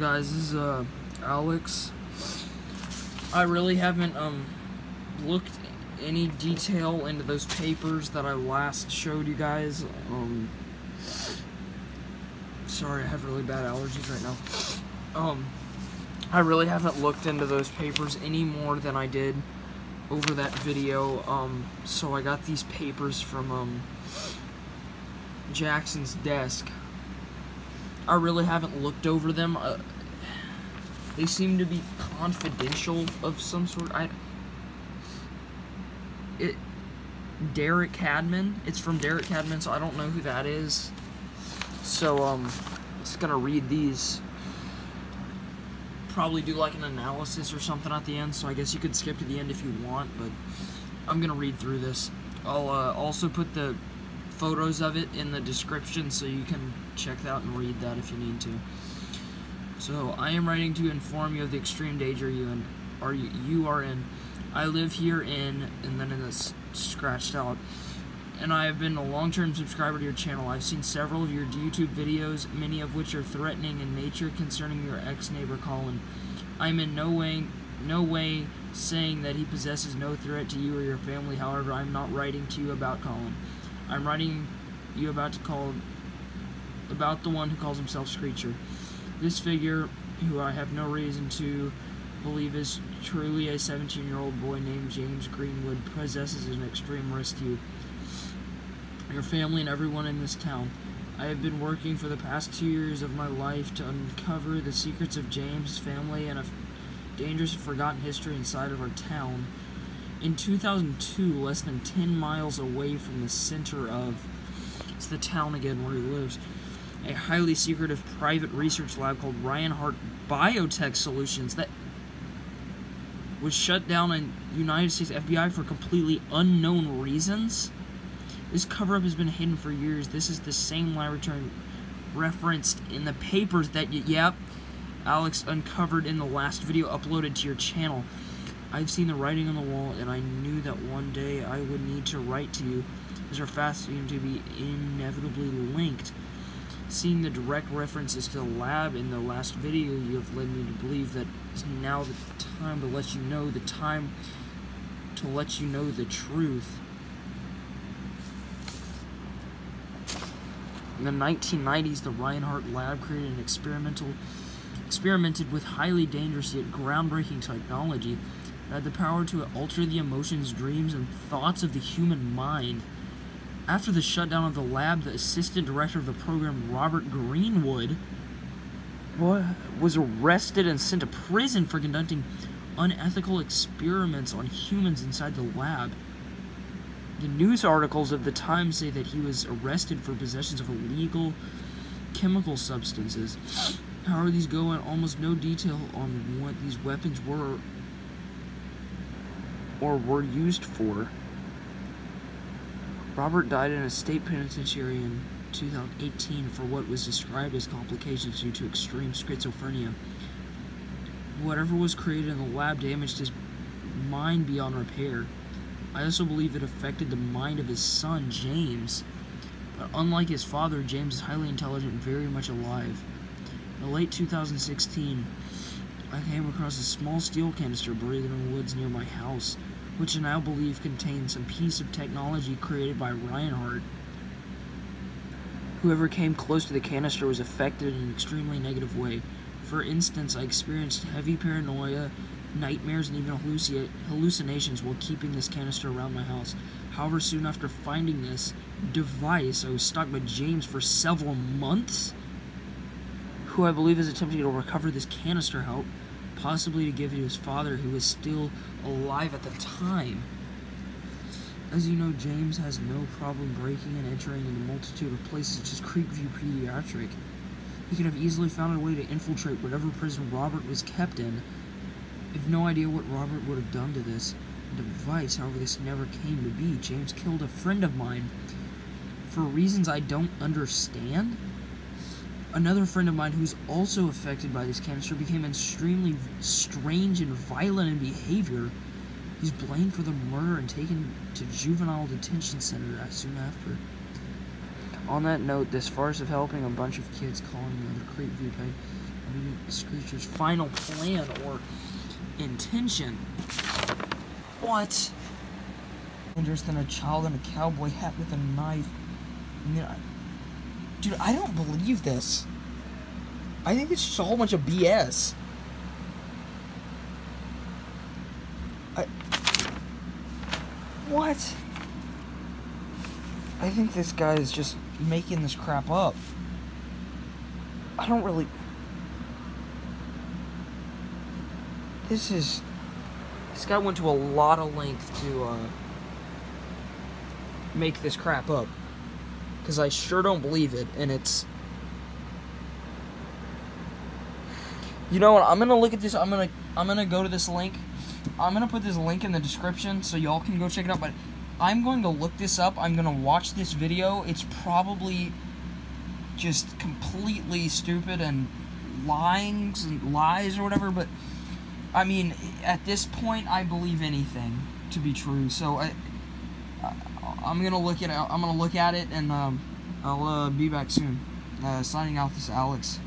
guys this is uh alex. I really haven't um looked any detail into those papers that i last showed you guys um sorry i have really bad allergies right now. Um i really haven't looked into those papers any more than i did over that video um so i got these papers from um jackson's desk I really haven't looked over them. Uh, they seem to be confidential of some sort. I it Derek Kadmann. It's from Derek Kadmann, so I don't know who that is. So um, just gonna read these. Probably do like an analysis or something at the end. So I guess you could skip to the end if you want, but I'm gonna read through this. I'll uh, also put the photos of it in the description so you can check that and read that if you need to. So, I am writing to inform you of the extreme danger you, in, are you, you are in. I live here in, and then it's scratched out, and I have been a long-term subscriber to your channel. I've seen several of your YouTube videos, many of which are threatening in nature concerning your ex-neighbor Colin. I'm in no way, no way saying that he possesses no threat to you or your family. However, I'm not writing to you about Colin. I'm writing you about to call about the one who calls himself Screecher. This figure, who I have no reason to believe is truly a 17-year-old boy named James Greenwood, possesses an extreme risk to you, your family, and everyone in this town. I have been working for the past two years of my life to uncover the secrets of James' family and a dangerous forgotten history inside of our town. In 2002, less than 10 miles away from the center of, it's the town again where he lives, a highly secretive private research lab called Reinhardt Biotech Solutions that was shut down in United States FBI for completely unknown reasons. This cover-up has been hidden for years. This is the same laboratory referenced in the papers that, yep, Alex uncovered in the last video uploaded to your channel. I've seen the writing on the wall, and I knew that one day I would need to write to you, as our fast seem to be inevitably linked. Seeing the direct references to the lab in the last video, you have led me to believe that now the time to let you know the time to let you know the truth. In the 1990s, the Reinhardt lab created an experimental experimented with highly dangerous yet groundbreaking technology had the power to alter the emotions, dreams, and thoughts of the human mind. After the shutdown of the lab, the assistant director of the program, Robert Greenwood, was arrested and sent to prison for conducting unethical experiments on humans inside the lab. The news articles of the time say that he was arrested for possessions of illegal chemical substances. However, these go in almost no detail on what these weapons were or were used for. Robert died in a state penitentiary in 2018 for what was described as complications due to extreme schizophrenia. Whatever was created in the lab damaged his mind beyond repair. I also believe it affected the mind of his son, James. But unlike his father, James is highly intelligent and very much alive. In late 2016, I came across a small steel canister buried in the woods near my house, which I now believe contains some piece of technology created by Reinhardt. Whoever came close to the canister was affected in an extremely negative way. For instance, I experienced heavy paranoia, nightmares, and even hallucinations while keeping this canister around my house. However, soon after finding this device, I was stalked by James for several months, who I believe is attempting to recover this canister help, possibly to give it to his father, who was still alive at the time. As you know, James has no problem breaking and entering into a multitude of places such as Creekview Pediatric. He could have easily found a way to infiltrate whatever prison Robert was kept in. I have no idea what Robert would have done to this device, however this never came to be. James killed a friend of mine for reasons I don't understand. Another friend of mine who's also affected by this canister became extremely strange and violent in behavior. He's blamed for the murder and taken to juvenile detention center soon after. On that note, this farce of helping a bunch of kids calling me on the Creekview page Maybe this creature's final plan or intention. What? Dangerous than a child in a cowboy hat with a knife. I mean, I, dude, I don't believe this. I think it's just a whole bunch of BS. I. What? I think this guy is just making this crap up. I don't really. This is. This guy went to a lot of length to uh, make this crap up. Because I sure don't believe it, and it's. You know what? I'm gonna look at this. I'm gonna I'm gonna go to this link. I'm gonna put this link in the description so y'all can go check it out. But I'm going to look this up. I'm gonna watch this video. It's probably just completely stupid and lying and lies or whatever. But I mean, at this point, I believe anything to be true. So I, I am gonna look at I'm gonna look at it and um, I'll uh, be back soon. Uh, signing out. This is Alex.